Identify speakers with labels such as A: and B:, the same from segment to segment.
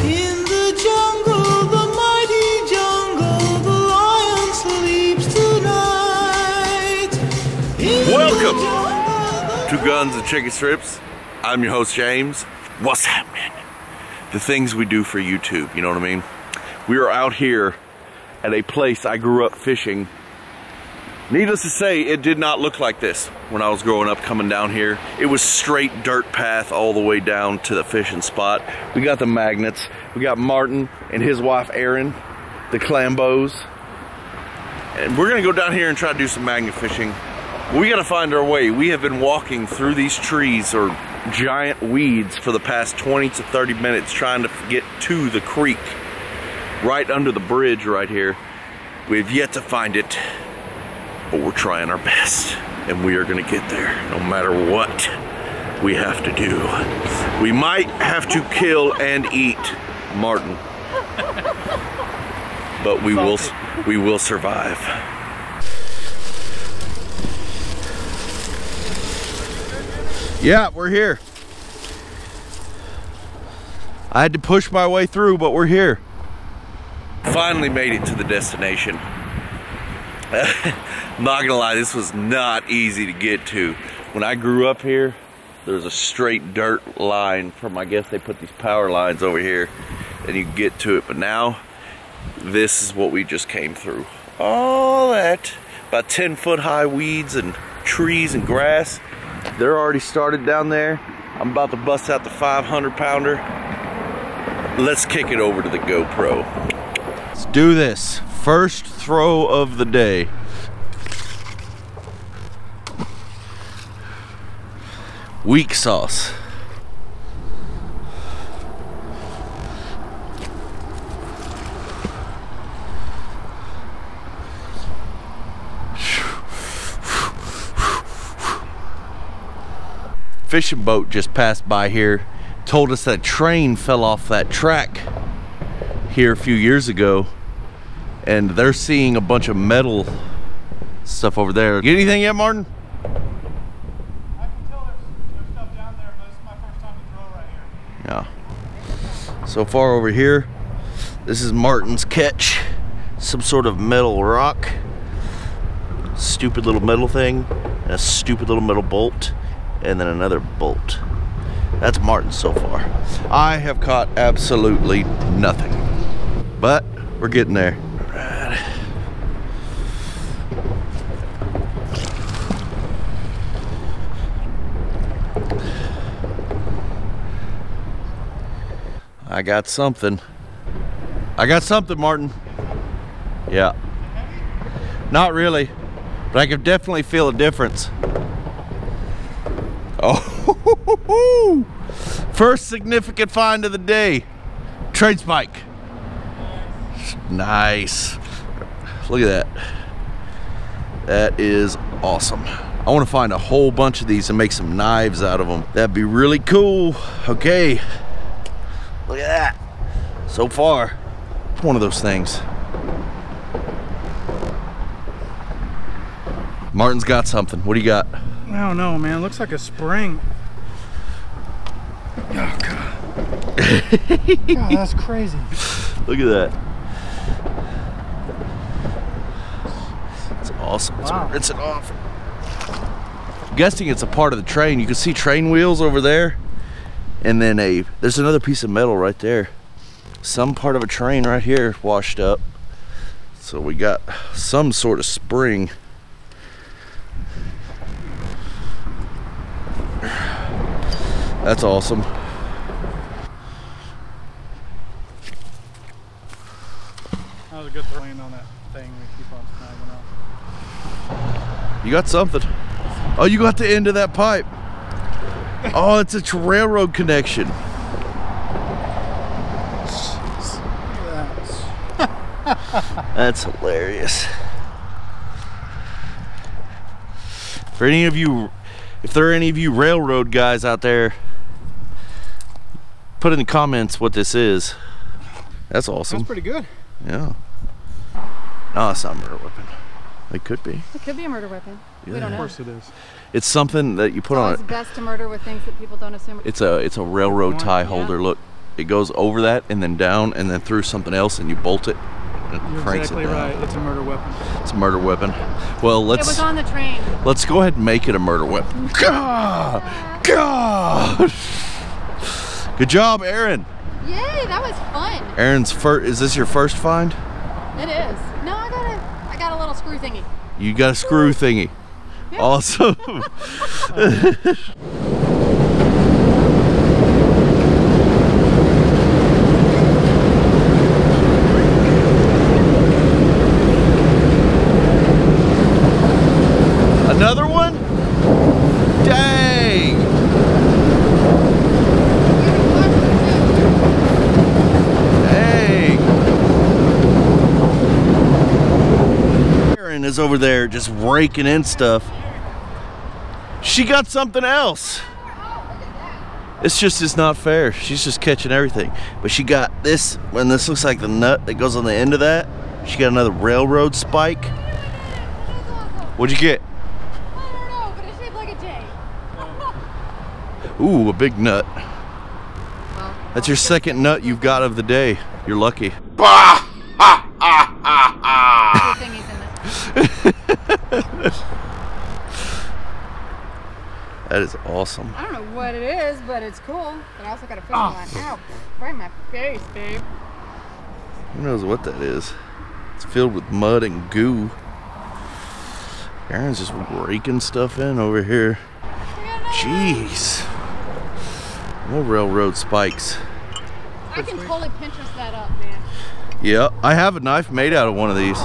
A: In the jungle, the mighty jungle, the lion sleeps tonight. In
B: Welcome
A: jungle,
B: to Guns and Chicken Strips. I'm your host, James. What's happening? The things we do for YouTube, you know what I mean? We are out here at a place I grew up fishing. Needless to say, it did not look like this when I was growing up coming down here. It was straight dirt path all the way down to the fishing spot. We got the magnets. We got Martin and his wife Erin, the Clambos. And we're gonna go down here and try to do some magnet fishing. We gotta find our way. We have been walking through these trees or giant weeds for the past 20 to 30 minutes trying to get to the creek right under the bridge right here. We've yet to find it, but we're trying our best and we are gonna get there no matter what we have to do. We might have to kill and eat Martin, but we will, we will survive. Yeah, we're here. I had to push my way through, but we're here. Finally made it to the destination. not gonna lie, this was not easy to get to. When I grew up here, there was a straight dirt line from, I guess they put these power lines over here and you get to it. But now, this is what we just came through. All that, about 10 foot high weeds and trees and grass. They're already started down there. I'm about to bust out the 500 pounder. Let's kick it over to the GoPro. Let's do this. First throw of the day. Weak sauce. Fishing boat just passed by here. Told us that train fell off that track here a few years ago and they're seeing a bunch of metal stuff over there. Get anything yet, Martin?
C: I can tell there's, there's stuff down there, but this is my first time to throw right here.
B: Yeah. So far over here, this is Martin's catch. Some sort of metal rock. Stupid little metal thing. And a stupid little metal bolt. And then another bolt. That's Martin so far. I have caught absolutely nothing. But we're getting there. I got something. I got something, Martin. Yeah. Not really, but I can definitely feel a difference. Oh, first significant find of the day. Train spike. Nice. Look at that. That is awesome. I want to find a whole bunch of these and make some knives out of them. That'd be really cool. Okay. Look at that. So far, it's one of those things. Martin's got something. What do you got?
C: I don't know, man. looks like a spring. Oh, God. God, that's crazy.
B: Look at that. It's awesome. It's
C: Wow.
B: rinse it off. I'm guessing it's a part of the train. You can see train wheels over there. And then a there's another piece of metal right there. Some part of a train right here washed up. So we got some sort of spring. That's awesome.
C: That was a good throwing on that thing we keep on snagging up.
B: You got something. Oh, you got the end of that pipe. Oh, it's a railroad connection. That's hilarious. For any of you, if there are any of you railroad guys out there, put in the comments what this is. That's awesome.
C: That's pretty good.
B: yeah. No, it's not a murder weapon. It could be.
D: It could be a murder weapon. We don't
C: Of course it is.
B: It's something that you put on
D: It's best to murder with things that people don't assume.
B: It's a it's a railroad tie
D: Yeah.
B: holder. Look, it goes over that and then down and then through something else and you bolt it. And it
C: You're
B: cranks
C: exactly
B: it down.
C: right. It's a murder weapon.
B: It's a murder weapon. Well, let's
D: was on the train.
B: let's go ahead and make it a murder weapon. God, God. Good job, Erin.
D: Yay, that was fun.
B: Erin's first. Is this your first find?
D: It is. No, I got a, I got a little screw thingy.
B: You got a screw thingy. Awesome. Another one? Dang. Dang. Erin is over there just raking in stuff. She got something else. It's just it's not fair. She's just catching everything. But she got this, and this looks like the nut that goes on the end of that. She got another railroad spike. What'd you get?
D: I don't know, but it's shaped like a J.
B: Ooh, a big nut. That's your second nut you've got of the day. You're lucky.
D: screw thingies in it.
B: That is awesome.
D: I don't know what it is, but it's cool. But I also got a fishing
C: Ah.
D: line. Ow, right in my face, babe.
B: Who knows what that is? It's filled with mud and goo. Erin's just raking stuff in over here. Jeez. More railroad spikes.
D: I can totally Pinterest that up, man.
B: Yeah, I have a knife made out of one of these.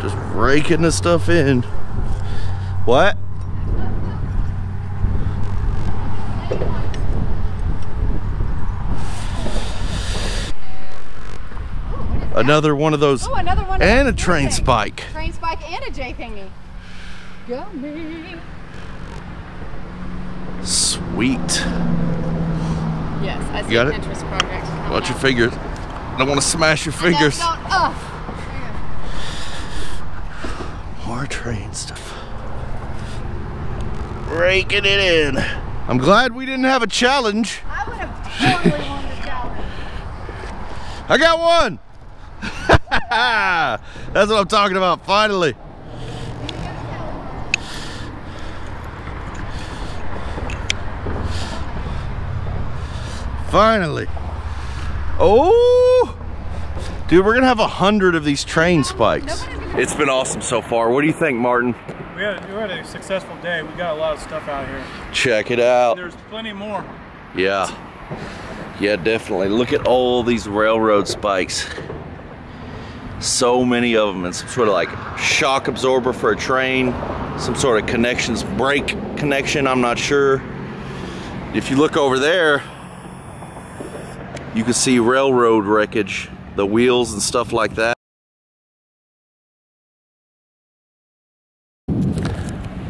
B: Just raking the stuff in. What? Another one of those
D: Oh, another one.
B: and a train
D: thing?
B: spike.
D: Train spike and a J thingy. Me.
B: Sweet.
D: Yes, I see
B: got it?
D: Pinterest projects. coming
B: Watch your fingers. I don't want to smash your fingers. More train stuff. Raking it in. I'm glad we didn't have a challenge.
D: I would have totally won the challenge.
B: I got one. That's what I'm talking about, finally. Finally. Oh! Dude, we're gonna have a hundred of these train spikes. It's been awesome so far. What do you think, Martin?
C: We had, we had a successful day. We got a lot of stuff out here.
B: Check it out.
C: There's plenty more.
B: Yeah. Yeah, definitely. Look at all these railroad spikes. So many of them, and some sort of like shock absorber for a train, some sort of connections, brake connection, I'm not sure. If you look over there, you can see railroad wreckage, the wheels and stuff like that.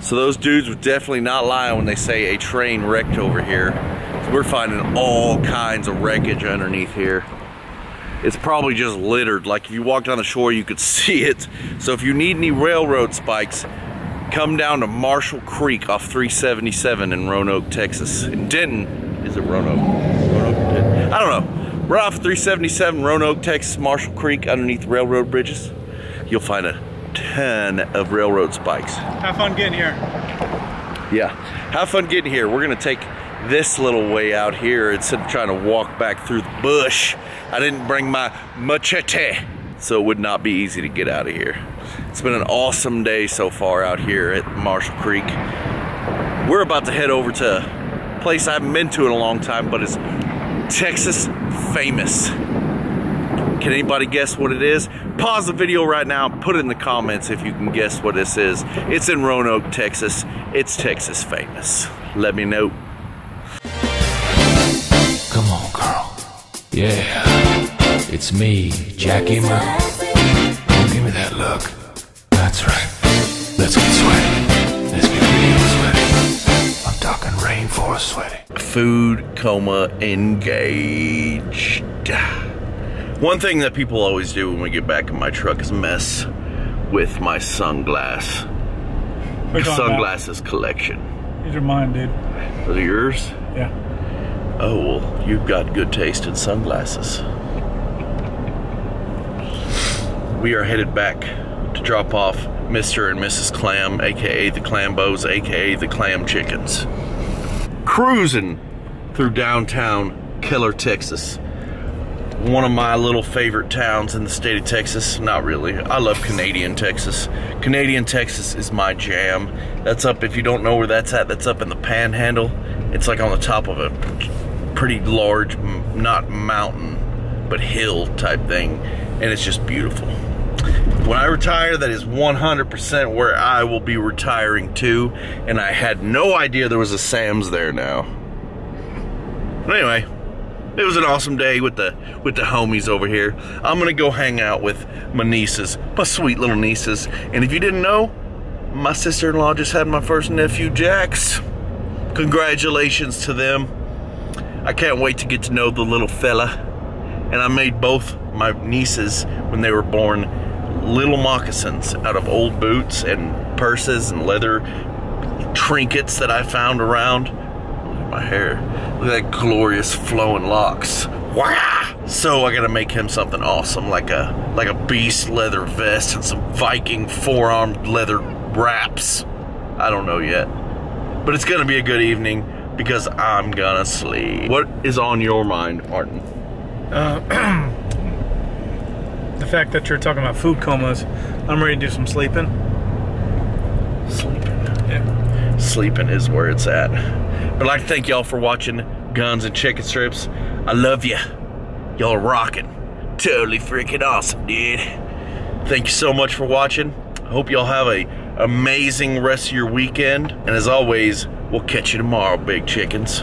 B: So those dudes would definitely not lie when they say a train wrecked over here. We're finding all kinds of wreckage underneath here. It's probably just littered. Like if you walked on the shore, you could see it. So if you need any railroad spikes, come down to Marshall Creek off 377 in Roanoke, Texas. In Denton, is it Roanoke? Roanoke, Denton? I don't know. Right off 377, Roanoke, Texas, Marshall Creek, underneath railroad bridges, you'll find a ton of railroad spikes.
C: Have fun getting here.
B: Yeah. Have fun getting here. We're gonna take this little way out here instead of trying to walk back through the bush. I didn't bring my machete, so it would not be easy to get out of here. It's been an awesome day so far out here at Marshall Creek. We're about to head over to a place I haven't been to in a long time, but it's Texas famous. Can anybody guess what it is? Pause the video right now, put it in the comments if you can guess what this is. It's in Roanoke, Texas. It's Texas famous. Let me know.
E: Come on, girl. Yeah. It's me, Jackie. Oh, give me that look. That's right. Let's get sweaty. Let's get real sweaty. I'm talking rainforest sweaty.
B: Food coma engaged. One thing that people always do when we get back in my truck is mess with my sunglass
C: Which one now?
B: sunglasses collection.
C: These are mine, dude.
B: Are yours?
C: Yeah.
B: Oh, well, you've got good taste in sunglasses. We are headed back to drop off Mr. and Mrs. Clam, aka the Clambos, aka the Clam Chickens. Cruising through downtown Keller, Texas. One of my little favorite towns in the state of Texas. Not really. I love Canadian Texas. Canadian Texas is my jam. That's up, if you don't know where that's at, that's up in the panhandle. It's like on the top of a pretty large, not mountain, but hill type thing. And it's just beautiful. When I retire, that is 100% where I will be retiring to. And I had no idea there was a Sam's there now. But anyway, it was an awesome day with the with the homies over here. I'm gonna go hang out with my nieces, my sweet little nieces. And if you didn't know, my sister-in-law just had my first nephew, Jax. Congratulations to them. I can't wait to get to know the little fella. And I made both my nieces when they were born little moccasins out of old boots and purses and leather trinkets that I found around. My hair. Look at that glorious flowing locks. Wow! So I gotta make him something awesome, like a like a beast leather vest and some Viking forearm leather wraps. I don't know yet. But it's gonna be a good evening because I'm gonna sleep. What is on your mind, Martin?
C: Uh, the fact that you're talking about food comas, I'm ready to do some sleeping.
B: Sleeping.
C: Yeah.
B: Sleeping is where it's at. I'd like to thank y'all for watching Guns and Chicken Strips. I love you. Y'all are rocking. Totally freaking awesome, dude. Thank you so much for watching. I hope y'all have a amazing rest of your weekend. And as always, we'll catch you tomorrow, big chickens.